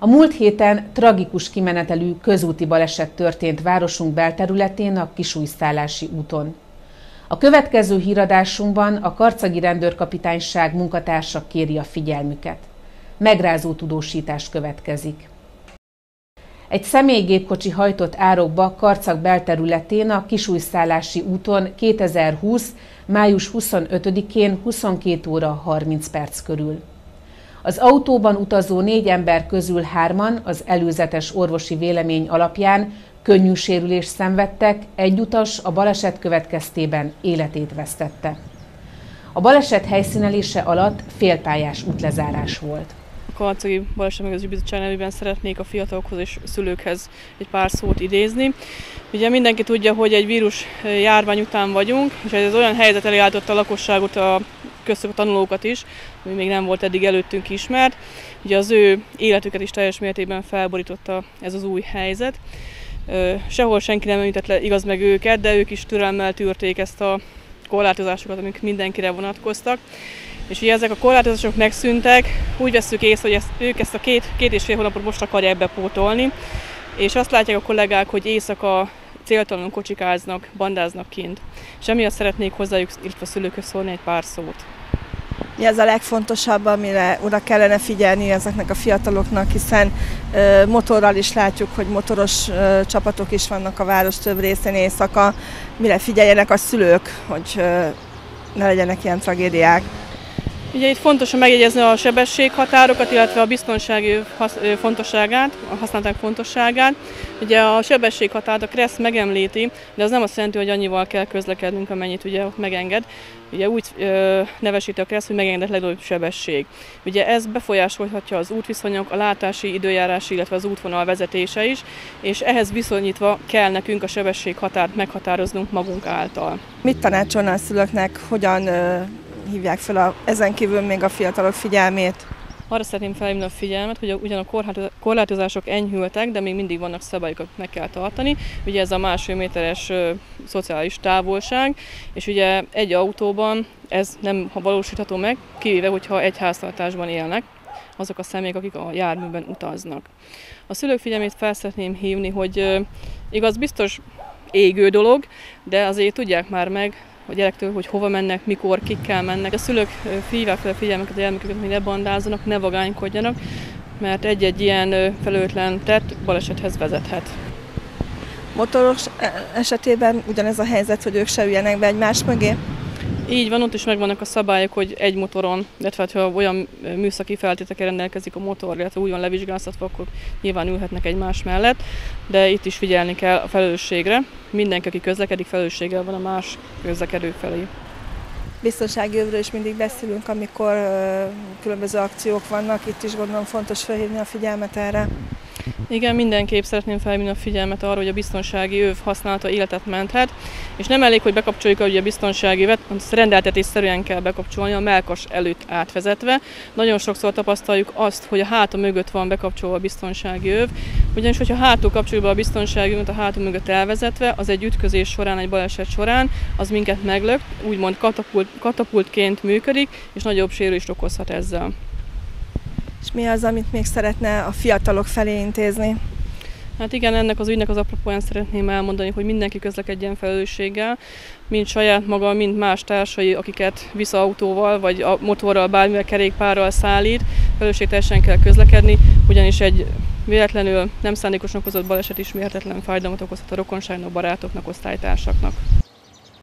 A múlt héten tragikus kimenetelű közúti baleset történt városunk belterületén a Kisújszállási úton. A következő híradásunkban a Karcagi Rendőrkapitányság munkatársa kéri a figyelmüket. Megrázó tudósítás következik. Egy személygépkocsi hajtott árokba Karcag belterületén a Kisújszállási úton 2020. május 25-én 22 óra 30 perc körül. Az autóban utazó négy ember közül hárman az előzetes orvosi vélemény alapján könnyű sérülést szenvedtek, egy utas a baleset következtében életét vesztette. A baleset helyszínelése alatt félpályás útlezárás volt. A Karcagi Baleset Bizottság nevében szeretnék a fiatalokhoz és szülőkhez egy pár szót idézni. Ugye mindenki tudja, hogy egy vírus járvány után vagyunk, és ez olyan helyzet elé a lakosságot a köztük a tanulókat is, ami még nem volt eddig előttünk ismert. Ugye az ő életüket is teljes mértékben felborította ez az új helyzet. Sehol senki nem említett le igaz meg őket, de ők is türelemmel tűrték ezt a korlátozásokat, amik mindenkire vonatkoztak. És ugye ezek a korlátozások megszűntek, úgy veszük észre, hogy ezt, ők ezt a két, két és fél hónapot most akarják bepótolni, és azt látják a kollégák, hogy éjszaka céltalanul kocsikáznak, bandáznak kint. És emiatt szeretnék hozzájuk, illetve a szülőkhöz szólni egy pár szót. Mi az a legfontosabb, amire oda kellene figyelni ezeknek a fiataloknak, hiszen motorral is látjuk, hogy motoros csapatok is vannak a város több részén éjszaka. Mire figyeljenek a szülők, hogy ne legyenek ilyen tragédiák? Ugye itt fontos megjegyezni a sebességhatárokat, illetve a biztonsági fontosságát, a használatok fontosságát. Ugye a sebességhatárt a KRESZ megemlíti, de az nem azt jelenti, hogy annyival kell közlekednünk, amennyit ugye megenged. Ugye úgy ö, nevesíti a KRESZ, hogy megengedett legnagyobb sebesség. Ugye ez befolyásolhatja az útviszonyok, a látási, időjárás, illetve az útvonal vezetése is, és ehhez viszonyítva kell nekünk a sebességhatárt meghatároznunk magunk által. Mit tanácsolna a szülőknek, hogyan ö, hívják fel a, ezen kívül még a fiatalok figyelmét? Arra szeretném felhívni a figyelmet, hogy ugyan a korlátozások enyhültek, de még mindig vannak szabályokat meg kell tartani. Ugye ez a másfél méteres szociális távolság, és ugye egy autóban ez nem valósítható meg, kivéve, hogyha egy háztartásban élnek azok a személyek, akik a járműben utaznak. A szülők figyelmét fel szeretném hívni, hogy igaz, biztos égő dolog, de azért tudják már meg, a gyerektől, hogy hova mennek, mikor, kikkel mennek. A szülők hívják fel a figyelmeket a gyermekeket, hogy ne bandázzanak, ne vagánykodjanak, mert egy-egy ilyen felőtlen tett balesethez vezethet. Motoros e, esetében ugyanez a helyzet, hogy ők se üljenek be egymás mögé? Így van, ott is megvannak a szabályok, hogy egy motoron, illetve ha olyan műszaki feltételekkel rendelkezik a motor, illetve úgy van levizsgáztatva, akkor nyilván ülhetnek egymás mellett, de itt is figyelni kell a felelősségre. Mindenki, aki közlekedik, felelősséggel van a más közlekedők felé. Biztonsági övről is mindig beszélünk, amikor különböző akciók vannak, itt is gondolom fontos felhívni a figyelmet erre. Igen, mindenképp szeretném felhívni a figyelmet arra, hogy a biztonsági öv használata életet menthet, és nem elég, hogy bekapcsoljuk a biztonsági övet, azt rendeltetésszerűen kell bekapcsolni a melkas előtt átvezetve. Nagyon sokszor tapasztaljuk azt, hogy a háta mögött van bekapcsolva a biztonsági öv, ugyanis, hogyha hátul kapcsoljuk be a biztonsági övet a hátul mögött elvezetve, az egy ütközés során, egy baleset során, az minket meglök, úgymond katapult, katapultként működik, és nagyobb sérülést okozhat ezzel. És mi az, amit még szeretne a fiatalok felé intézni? Hát igen, ennek az ügynek az apropóján szeretném elmondani, hogy mindenki közlekedjen felelősséggel, mind saját maga, mind más társai, akiket visz autóval, vagy a motorral, bármivel kerékpárral szállít, felelősségteljesen kell közlekedni, ugyanis egy véletlenül nem szándékosan okozott baleset is mérhetetlen fájdalmat okozhat a rokonságnak, barátoknak, osztálytársaknak.